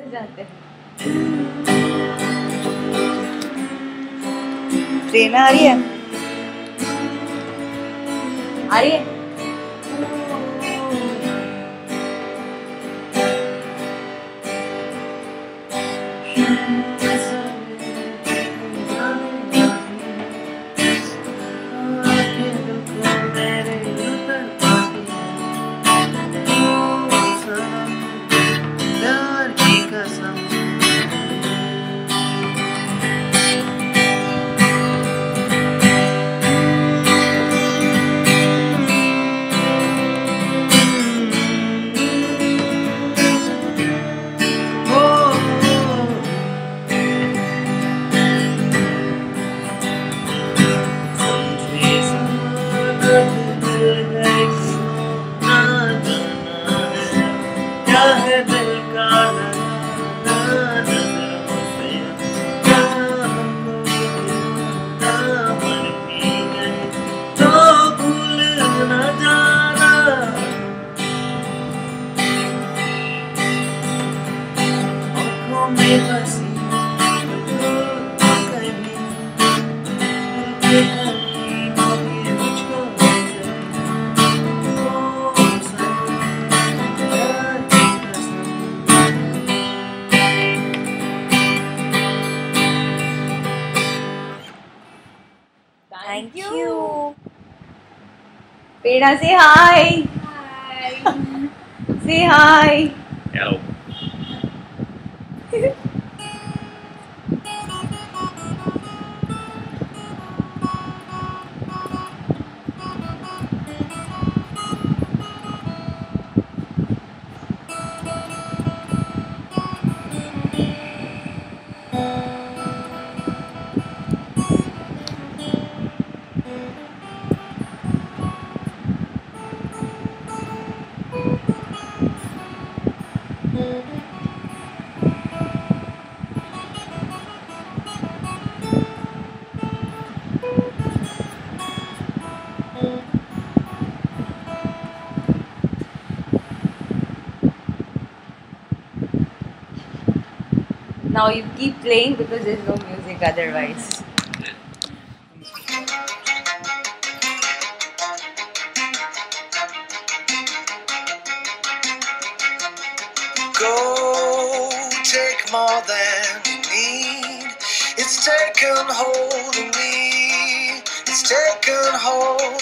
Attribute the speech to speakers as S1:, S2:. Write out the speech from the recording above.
S1: से जाते हैं ट्रेन आ रही है आ रही है Thank you. Vì nào Sĩ Hơi? Hi. Sĩ Hơi.
S2: Hello.
S1: Now you keep playing because there's no music otherwise.
S3: Go take more than you need. It's taken hold of me. It's taken hold.